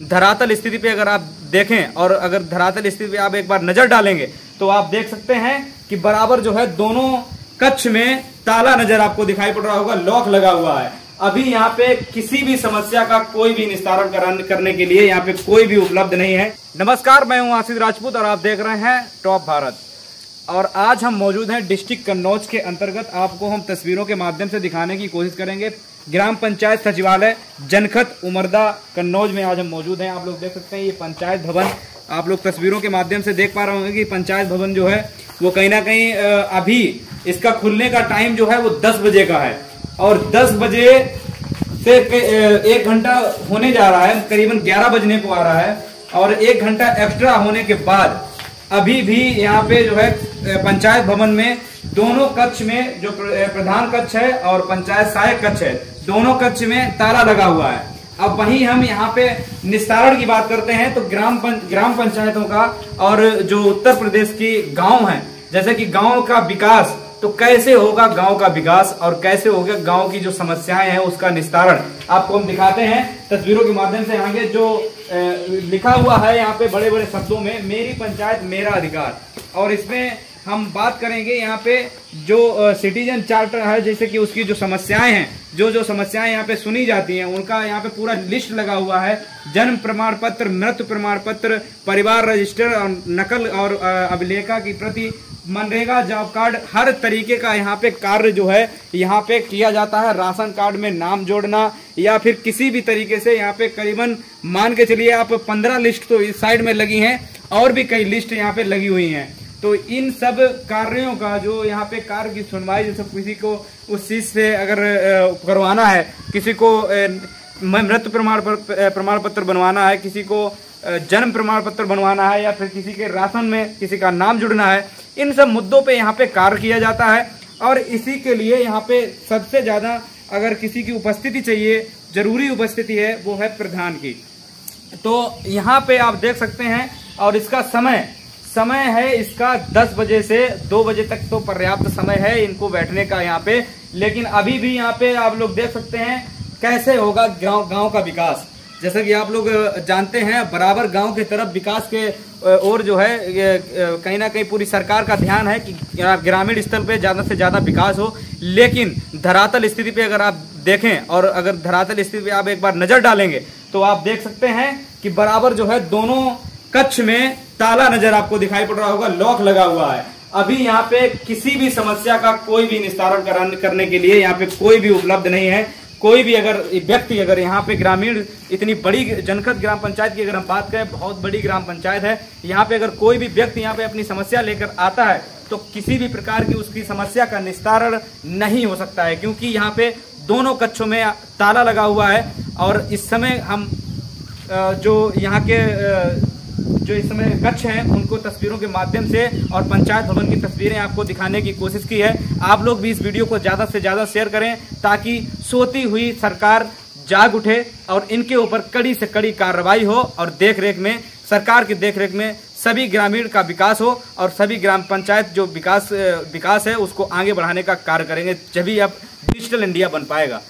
धरातल स्थिति पे अगर आप देखें और अगर धरातल स्थिति पे आप एक बार नज़र डालेंगे तो आप देख सकते हैं कि बराबर जो है दोनों कच्छ में ताला नज़र आपको दिखाई पड़ रहा होगा, लॉक लगा हुआ है। अभी यहाँ पे किसी भी समस्या का कोई भी निस्तारण करने के लिए यहाँ पे कोई भी उपलब्ध नहीं है। नमस्कार, मैं हूँ आशीष राजपूत और आप देख रहे हैं टॉप भारत। और आज हम मौजूद हैं डिस्ट्रिक्ट कन्नौज के अंतर्गत। आपको हम तस्वीरों के माध्यम से दिखाने की कोशिश करेंगे। ग्राम पंचायत सचिवालय जनखत उमरदा कन्नौज में आज हम मौजूद हैं। आप लोग देख सकते हैं, ये पंचायत भवन आप लोग तस्वीरों के माध्यम से देख पा रहे होंगे कि पंचायत भवन जो है, वो कहीं ना कहीं अभी इसका खुलने का टाइम जो है, वो दस बजे का है। और दस बजे से एक घंटा होने जा रहा है, करीबन ग्यारह बजने को आ रहा है, और एक घंटा एक्स्ट्रा होने के बाद अभी भी यहाँ पे जो है पंचायत भवन में दोनों कक्ष में जो प्रधान कक्ष है और पंचायत सहायक कक्ष है दोनों कक्ष में ताला लगा हुआ है। अब वहीं हम यहाँ पे निस्तारण की बात करते हैं तो ग्राम पं, ग्राम पंचायतों का और जो उत्तर प्रदेश की गाँव है जैसे कि गाँव का विकास तो कैसे होगा गाँव का विकास और कैसे होगा गाँव की जो समस्याएँ हैं उसका निस्तारण? आपको हम दिखाते हैं तस्वीरों के माध्यम से आगे जो लिखा हुआ है यहाँ पे बड़े बड़े शब्दों में मेरी पंचायत मेरा अधिकार। और इसमें हम बात करेंगे यहाँ पे जो सिटीजन चार्टर है, जैसे कि उसकी जो समस्याएँ हैं, जो जो समस्याएँ यहाँ पे सुनी जाती हैं, उनका यहाँ पे पूरा लिस्ट लगा हुआ है। जन्म प्रमाण पत्र, मृत्यु प्रमाण पत्र, परिवार रजिस्टर और नकल और अभिलेखा की प्रति मनरेगा जॉब कार्ड हर तरीके का यहाँ पे कार्य जो है, यहाँ पे किया जाता है। राशन कार्ड में नाम जोड़ना या फिर किसी भी तरीके से यहाँ पे करीबन, मान के चलिए आप पंद्रह लिस्ट तो इस साइड में लगी हैं, और भी कई लिस्ट यहाँ पे लगी हुई हैं। तो इन सब कार्यों का जो यहाँ पे कार्य की सुनवाई जैसे किसी को उस चीज़ से अगर करवाना है, किसी को मृत्यु प्रमाण प्रमाण पत्र बनवाना है, किसी को जन्म प्रमाण पत्र बनवाना है या फिर किसी के राशन में किसी का नाम जुड़ना है, इन सब मुद्दों पे यहाँ पे कार्य किया जाता है। और इसी के लिए यहाँ पे सबसे ज़्यादा अगर किसी की उपस्थिति चाहिए, ज़रूरी उपस्थिति है, वो है प्रधान की। तो यहाँ पे आप देख सकते हैं, और इसका समय समय है इसका 10 बजे से 2 बजे तक तो पर्याप्त समय है इनको बैठने का यहाँ पे। लेकिन अभी भी यहाँ पे आप लोग देख सकते हैं कैसे होगा गाँव गाँव का विकास। जैसा कि आप लोग जानते हैं, बराबर गाँव की तरफ़ विकास के और जो है कहीं ना कहीं पूरी सरकार का ध्यान है कि ग्रामीण स्तर पे ज़्यादा से ज़्यादा विकास हो। लेकिन धरातल स्थिति पे अगर आप देखें और अगर धरातल स्थिति पे आप एक बार नज़र डालेंगे तो आप देख सकते हैं कि बराबर जो है दोनों कच्छ में ताला नज़र आपको दिखाई पड़ रहा होगा, लॉक लगा हुआ है। अभी यहाँ पे किसी भी समस्या का कोई भी निस्तारण करने के लिए यहाँ पे कोई भी उपलब्ध नहीं है। कोई भी अगर, व्यक्ति अगर यहाँ पे ग्रामीण, इतनी बड़ी जनखत ग्राम पंचायत की अगर हम बात करें, बहुत बड़ी ग्राम पंचायत है, यहाँ पे अगर कोई भी व्यक्ति यहाँ पे अपनी समस्या लेकर आता है तो किसी भी प्रकार की उसकी समस्या का निस्तारण नहीं हो सकता है, क्योंकि यहाँ पे दोनों कच्छों में ताला लगा हुआ है, और इस समय हम जो यहाँ के जो इस समय कच्छ हैं, उनको तस्वीरों के माध्यम से और पंचायत भवन की तस्वीरें आपको दिखाने की कोशिश की है। आप लोग भी इस वीडियो को ज़्यादा से ज़्यादा शेयर करें ताकि सोती हुई सरकार जाग उठे और इनके ऊपर कड़ी से कड़ी कार्रवाई हो और देखरेख में, सरकार की देखरेख में सभी ग्रामीण का विकास हो और सभी ग्राम पंचायत जो विकास विकास है, उसको आगे बढ़ाने का कार्य करेंगे, जब अब डिजिटल इंडिया बन पाएगा।